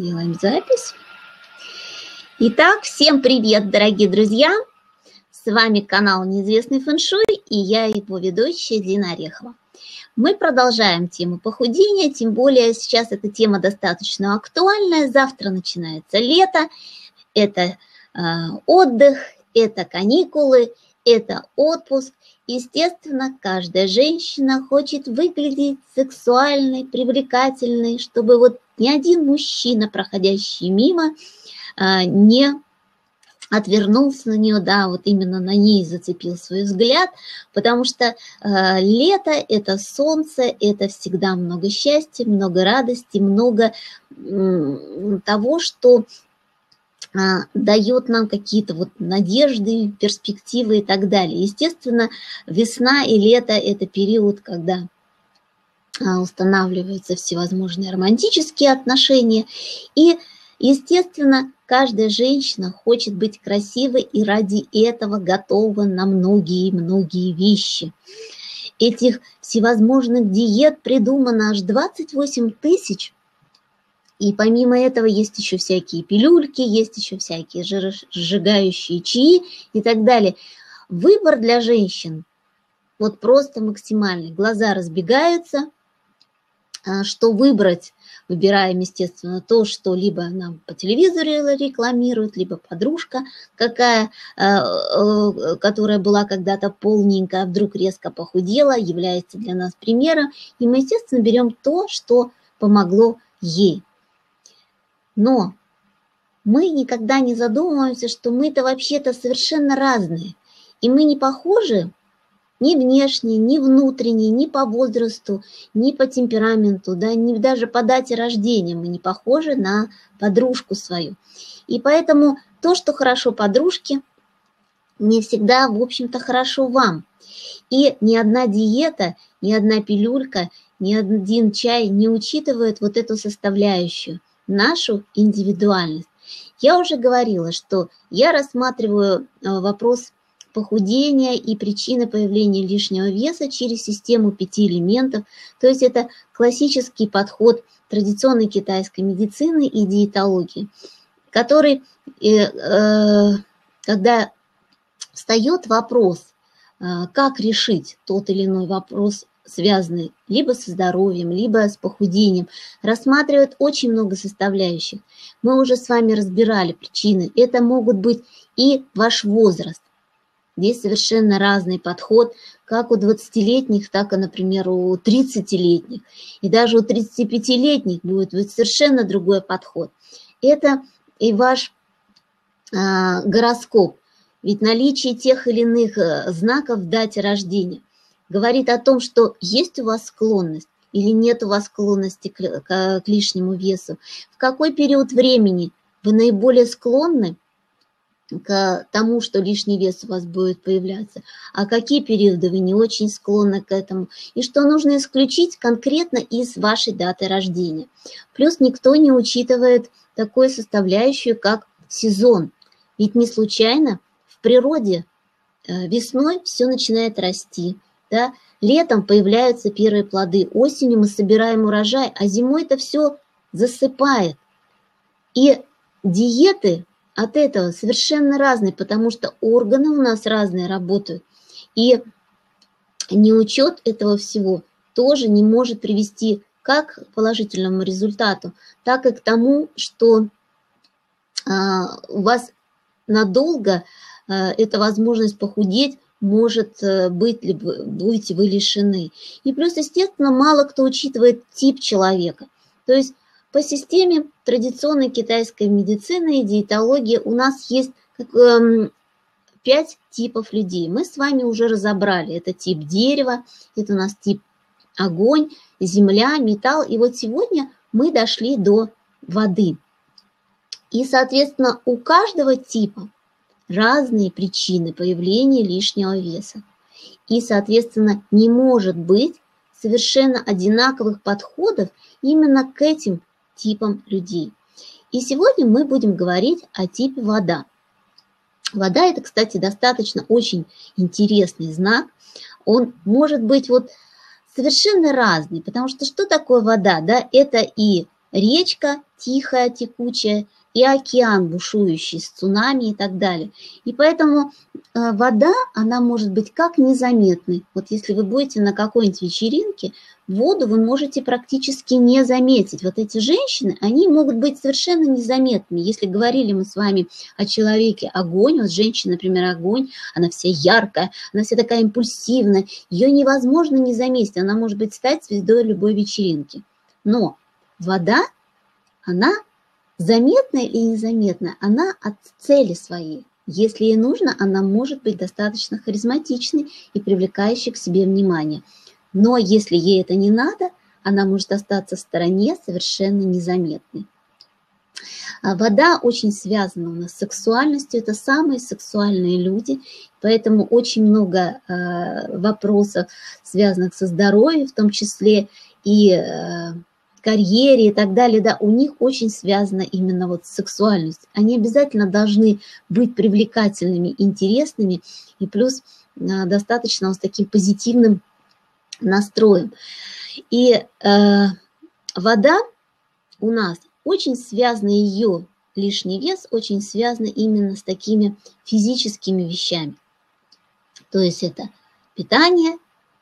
Делаем запись. Итак, всем привет, дорогие друзья! С вами канал Неизвестный фэншуй и я его ведущая Дина Орехова. Мы продолжаем тему похудения, тем более сейчас эта тема достаточно актуальная. Завтра начинается лето, это э, отдых, это каникулы, это отпуск. Естественно, каждая женщина хочет выглядеть сексуальной, привлекательной, чтобы вот ни один мужчина, проходящий мимо, а, не отвернулся на нее, да, вот именно на ней зацепил свой взгляд, потому что э, лето – это солнце, это всегда много счастья, много радости, много э, того, что дает нам какие-то вот надежды, перспективы и так далее. Естественно, весна и лето – это период, когда а, устанавливаются всевозможные романтические отношения. И, естественно, каждая женщина хочет быть красивой и ради этого готова на многие-многие вещи. Этих всевозможных диет придумано аж 28 тысяч – и помимо этого есть еще всякие пилюльки, есть еще всякие сжигающие чаи и так далее. Выбор для женщин вот просто максимальный. Глаза разбегаются, а, что выбрать, выбираем, естественно, то, что либо нам по телевизору рекламируют, либо подружка какая, а, э, которая была когда-то полненькая, а вдруг резко похудела, является для нас примером. И мы, естественно, берем то, что помогло ей. Но мы никогда не задумываемся, что мы-то вообще-то совершенно разные. И мы не похожи ни внешне, ни внутренне, ни по возрасту, ни по темпераменту, да, ни даже по дате рождения мы не похожи на подружку свою. И поэтому то, что хорошо подружке, не всегда, в общем-то, хорошо вам. И ни одна диета, ни одна пилюлька, ни один чай не учитывает вот эту составляющую – нашу индивидуальность. Я уже говорила, что я рассматриваю э, вопрос похудения и причины появления лишнего веса через систему пяти элементов. То есть это классический подход традиционной китайской медицины и диетологии, который, э, э, когда встает вопрос, как решить тот или иной вопрос связанные либо со здоровьем, либо с похудением, рассматривают очень много составляющих. Мы уже с вами разбирали причины. Это могут быть и ваш возраст. Здесь совершенно разный подход, как у 20-летних, так и, например, у 30-летних. И даже у 35-летних будет совершенно другой подход. Это и ваш э, гороскоп. Ведь наличие тех или иных э, знаков в дате рождения говорит о том, что есть у вас склонность или нет у вас склонности к, к, к лишнему весу, в какой период времени вы наиболее склонны к тому, что лишний вес у вас будет появляться, а какие периоды вы не очень склонны к этому, и что нужно исключить конкретно из вашей даты рождения. Плюс никто не учитывает такую составляющую, как сезон. Ведь не случайно в природе э, весной все начинает расти, да? Летом появляются первые плоды, осенью мы собираем урожай, а зимой это все засыпает. И диеты от этого совершенно разные, потому что органы у нас разные работают. И неучет этого всего тоже не может привести как к положительному результату, так и к тому, что а, у вас надолго а, эта возможность похудеть может э, быть, либо будете вы лишены. И плюс, естественно, мало кто учитывает тип человека. То есть по системе традиционной китайской медицины и диетологии у нас есть эм, пять типов людей. Мы с вами уже разобрали. Это тип дерева, это у нас тип огонь, земля, металл. И вот сегодня мы дошли до воды. И, соответственно, у каждого типа разные причины появления лишнего веса. И, соответственно, не может быть совершенно одинаковых подходов именно к этим типам людей. И сегодня мы будем говорить о типе вода. Вода – это, кстати, достаточно очень интересный знак. Он может быть вот совершенно разный, потому что что такое вода? Да? Это и речка, тихая, текучая, и океан бушующий с цунами и так далее. И поэтому э, вода, она может быть как незаметной. Вот если вы будете на какой-нибудь вечеринке, воду вы можете практически не заметить. Вот эти женщины, они могут быть совершенно незаметными. Если говорили мы с вами о человеке огонь, вот женщина, например, огонь, она вся яркая, она вся такая импульсивная, ее невозможно не заметить, она может быть стать звездой любой вечеринки. Но вода, она заметная или незаметная, она от цели своей. Если ей нужно, она может быть достаточно харизматичной и привлекающей к себе внимание. Но если ей это не надо, она может остаться в стороне совершенно незаметной. А вода очень связана у нас с сексуальностью, это самые сексуальные люди, поэтому очень много э, вопросов, связанных со здоровьем, в том числе и э, карьере и так далее, да, у них очень связана именно вот сексуальность. Они обязательно должны быть привлекательными, интересными и плюс а, достаточно с таким позитивным настроем. И э, вода у нас очень связана, ее лишний вес очень связан именно с такими физическими вещами. То есть это питание,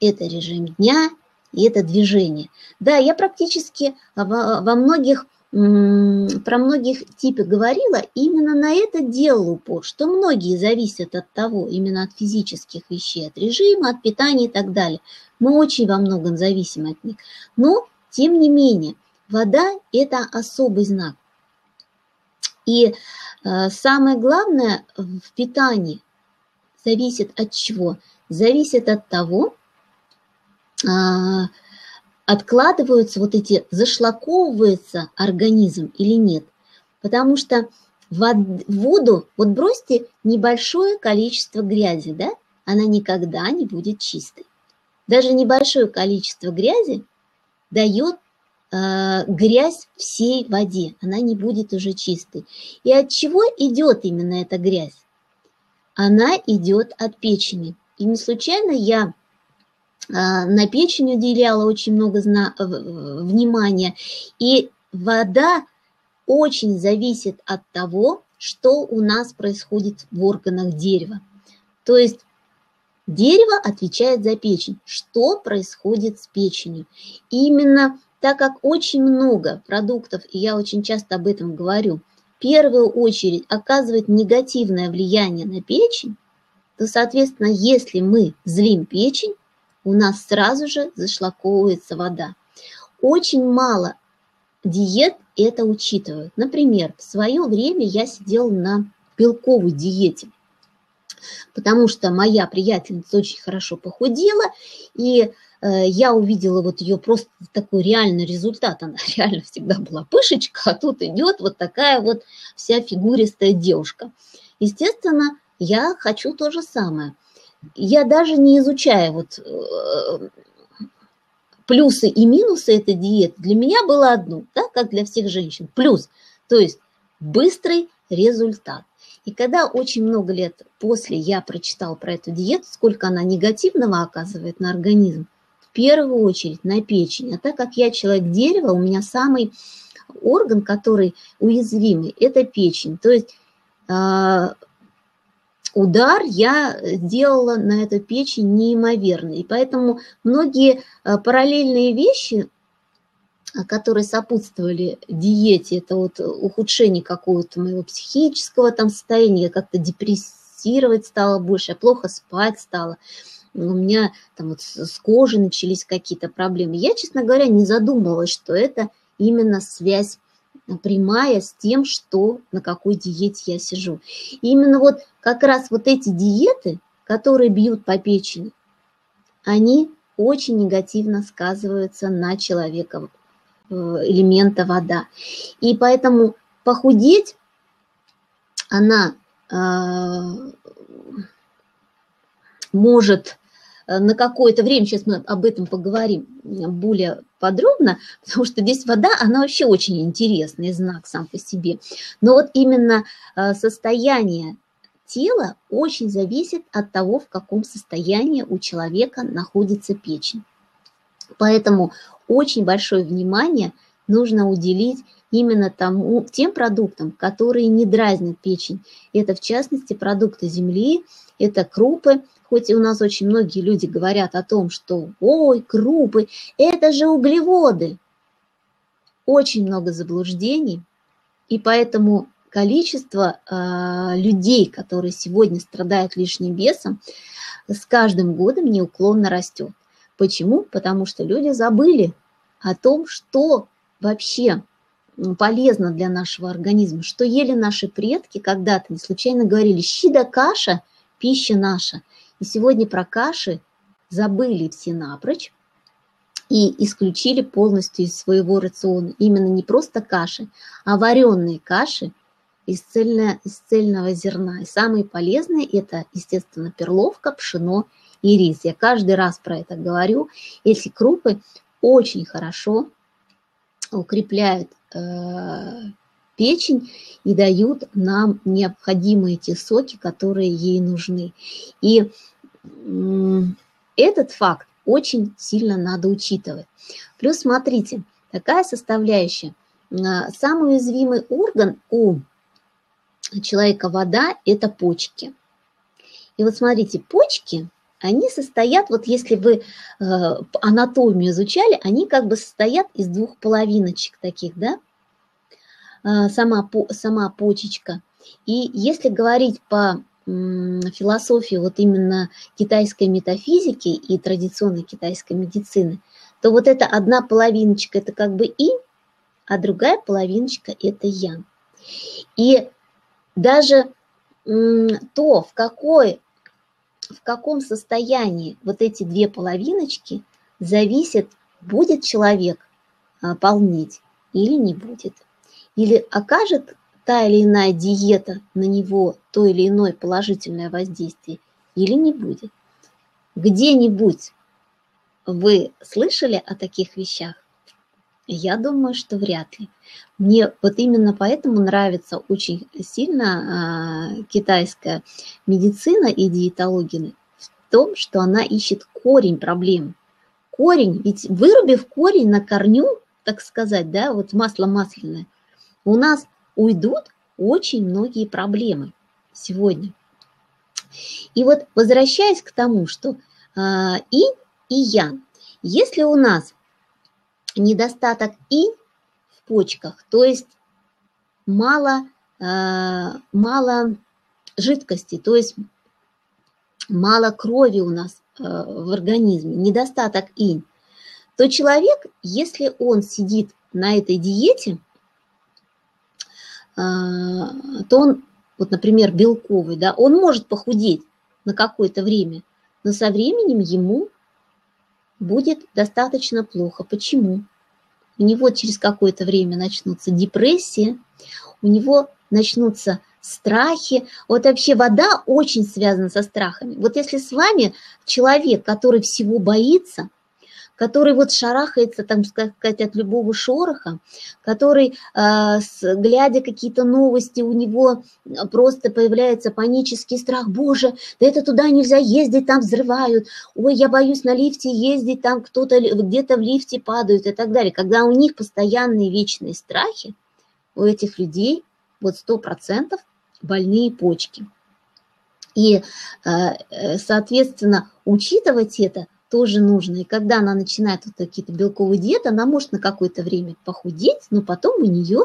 это режим дня – и это движение. Да, я практически во, многих про многих типы говорила, именно на это делала упор, что многие зависят от того, именно от физических вещей, от режима, от питания и так далее. Мы очень во многом зависим от них. Но, тем не менее, вода – это особый знак. И э, самое главное в питании зависит от чего? Зависит от того, откладываются вот эти, зашлаковывается организм или нет. Потому что в воду, вот бросьте небольшое количество грязи, да, она никогда не будет чистой. Даже небольшое количество грязи дает э, грязь всей воде, она не будет уже чистой. И от чего идет именно эта грязь? Она идет от печени. И не случайно я а, на печень уделяла очень много внимания. И вода очень зависит от того, что у нас происходит в органах дерева. То есть дерево отвечает за печень. Что происходит с печенью? И именно так как очень много продуктов, и я очень часто об этом говорю, в первую очередь оказывает негативное влияние на печень, то, соответственно, если мы злим печень, у нас сразу же зашлаковывается вода. Очень мало диет это учитывают. Например, в свое время я сидела на белковой диете, потому что моя приятельница очень хорошо похудела, и э, я увидела вот ее просто такой реальный результат. Она реально всегда была пышечка, а тут идет вот такая вот вся фигуристая девушка. Естественно, я хочу то же самое я даже не изучая вот э, плюсы и минусы этой диеты, для меня было одно, да, как для всех женщин, плюс, то есть быстрый результат. И когда очень много лет после я прочитал про эту диету, сколько она негативного оказывает на организм, в первую очередь на печень. А так как я человек дерева, у меня самый орган, который уязвимый, это печень. То есть а, удар я делала на эту печень неимоверный. И поэтому многие э, параллельные вещи, э, которые сопутствовали диете, это вот ухудшение какого-то моего психического там состояния, как-то депрессировать стало больше, плохо спать стало, у меня там вот с кожей начались какие-то проблемы. Я, честно говоря, не задумывалась, что это именно связь прямая с тем, что на какой диете я сижу. И именно вот как раз вот эти диеты, которые бьют по печени, они очень негативно сказываются на человека э, элемента вода. И поэтому похудеть, она э, может Э, на какое-то время, сейчас мы об этом поговорим более подробно, потому что здесь вода, она вообще очень интересный знак сам по себе. Но вот именно э, состояние тела очень зависит от того, в каком состоянии у человека находится печень. Поэтому очень большое внимание нужно уделить именно тому, тем продуктам, которые не дразнят печень. Это, в частности, продукты земли, это крупы, хоть и у нас очень многие люди говорят о том, что ой, крупы, это же углеводы. Очень много заблуждений, и поэтому количество э, людей, которые сегодня страдают лишним весом, с каждым годом неуклонно растет. Почему? Потому что люди забыли о том, что вообще полезно для нашего организма, что ели наши предки когда-то, не случайно говорили, щи да каша – пища наша. И сегодня про каши забыли все напрочь и исключили полностью из своего рациона. Именно не просто каши, а вареные каши из, цельно, из цельного зерна. И самые полезные – это, естественно, перловка, пшено и рис. Я каждый раз про это говорю. Эти крупы очень хорошо укрепляют э, печень и дают нам необходимые те соки, которые ей нужны. И э, этот факт очень сильно надо учитывать. Плюс смотрите, такая составляющая. Э, самый уязвимый орган у человека вода – это почки. И вот смотрите, почки – они состоят, вот если вы э, анатомию изучали, они как бы состоят из двух половиночек таких, да, э, сама, сама почечка. И если говорить по философии вот именно китайской метафизики и традиционной китайской медицины, то вот эта одна половиночка – это как бы и, а другая половиночка – это ян. И даже то, в какой в каком состоянии вот эти две половиночки зависит, будет человек а, полнеть или не будет. Или окажет та или иная диета на него то или иное положительное воздействие или не будет. Где-нибудь вы слышали о таких вещах? Я думаю, что вряд ли. Мне вот именно поэтому нравится очень сильно э, китайская медицина и диетология в том, что она ищет корень проблем. Корень, ведь вырубив корень на корню, так сказать, да, вот масло масляное, у нас уйдут очень многие проблемы сегодня. И вот возвращаясь к тому, что э, инь и ян, если у нас недостаток инь в почках, то есть мало, э, мало жидкости, то есть мало крови у нас э, в организме, недостаток инь, то человек, если он сидит на этой диете, э, то он, вот, например, белковый, да, он может похудеть на какое-то время, но со временем ему будет достаточно плохо. Почему? У него через какое-то время начнутся депрессии, у него начнутся страхи. Вот вообще вода очень связана со страхами. Вот если с вами человек, который всего боится – который вот шарахается, там сказать, от любого шороха, который, э, глядя какие-то новости, у него просто появляется панический страх, боже, да это туда нельзя ездить, там взрывают, ой, я боюсь на лифте ездить, там кто-то где-то в лифте падают и так далее. Когда у них постоянные вечные страхи, у этих людей вот сто процентов больные почки. И, э, э, соответственно, учитывать это тоже нужно. И когда она начинает вот какие-то белковые диеты, она может на какое-то время похудеть, но потом у нее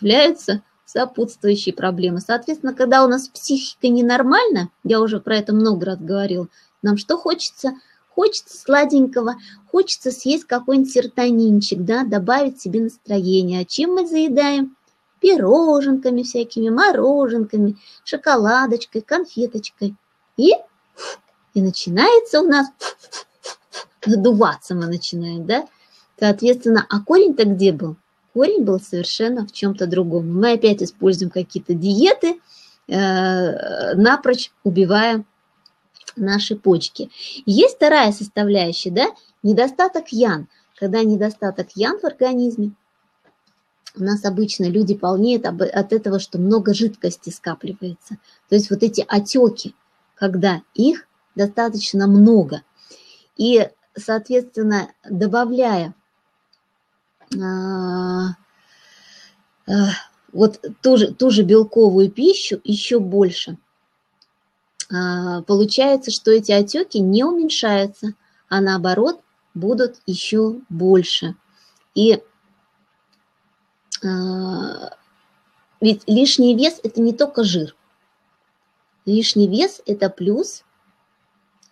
появляются сопутствующие проблемы. Соответственно, когда у нас психика ненормальна, я уже про это много раз говорила, нам что хочется? Хочется сладенького, хочется съесть какой-нибудь серотонинчик, да, добавить себе настроение. А чем мы заедаем? Пироженками всякими, мороженками, шоколадочкой, конфеточкой. И и начинается у нас надуваться мы начинаем, да? Соответственно, а корень-то где был? Корень был совершенно в чем-то другом. Мы опять используем какие-то диеты, э, напрочь убивая наши почки. Есть вторая составляющая, да, недостаток ян. Когда недостаток ян в организме, у нас обычно люди полнеют от этого, что много жидкости скапливается. То есть вот эти отеки, когда их достаточно много. И, соответственно, добавляя а, а, вот ту же, ту же белковую пищу еще больше, а, получается, что эти отеки не уменьшаются, а наоборот будут еще больше. И ведь лишний вес – это не только жир. Лишний вес – это плюс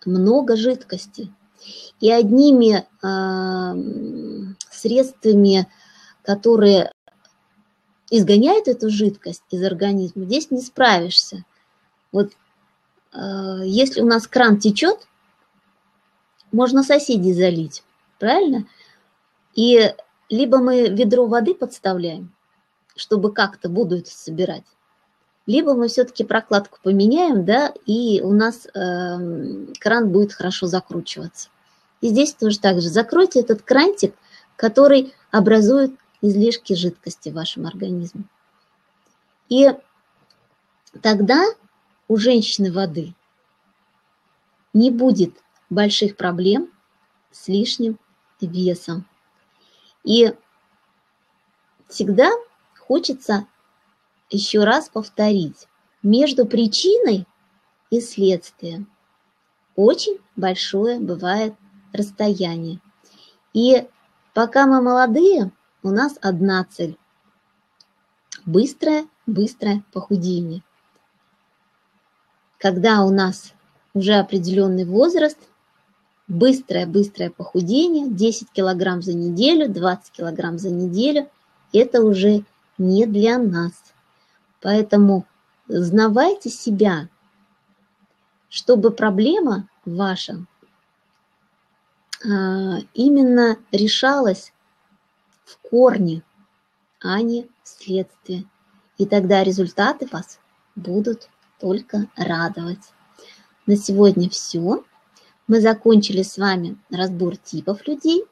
много жидкости. И одними э, средствами, которые изгоняют эту жидкость из организма, здесь не справишься. Вот э, если у нас кран течет, можно соседей залить, правильно? И либо мы ведро воды подставляем, чтобы как-то буду это собирать, либо мы все-таки прокладку поменяем, да, и у нас э, кран будет хорошо закручиваться. И здесь тоже так же. Закройте этот крантик, который образует излишки жидкости в вашем организме. И тогда у женщины воды не будет больших проблем с лишним весом. И всегда хочется еще раз повторить, между причиной и следствием очень большое бывает расстояние. И пока мы молодые, у нас одна цель – быстрое, быстрое похудение. Когда у нас уже определенный возраст, быстрое, быстрое похудение, 10 килограмм за неделю, 20 килограмм за неделю – это уже не для нас. Поэтому знавайте себя, чтобы проблема ваша а, именно решалась в корне, а не вследствие. И тогда результаты вас будут только радовать. На сегодня все. Мы закончили с вами разбор типов людей.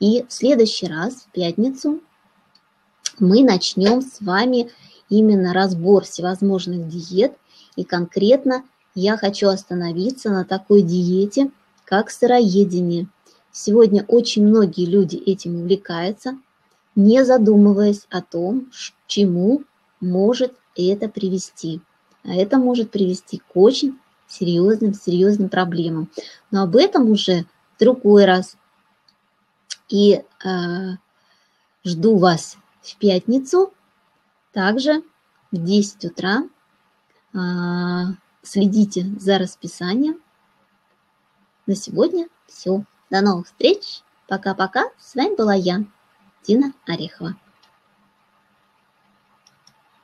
И в следующий раз, в пятницу, мы начнем с вами именно разбор всевозможных диет. И конкретно я хочу остановиться на такой диете, как сыроедение. Сегодня очень многие люди этим увлекаются, не задумываясь о том, чему может это привести. А это может привести к очень серьезным, серьезным проблемам. Но об этом уже в другой раз. И э, жду вас в пятницу, также в 10 утра. Э, следите за расписанием. На сегодня все. До новых встреч. Пока-пока. С вами была я, Дина Орехова.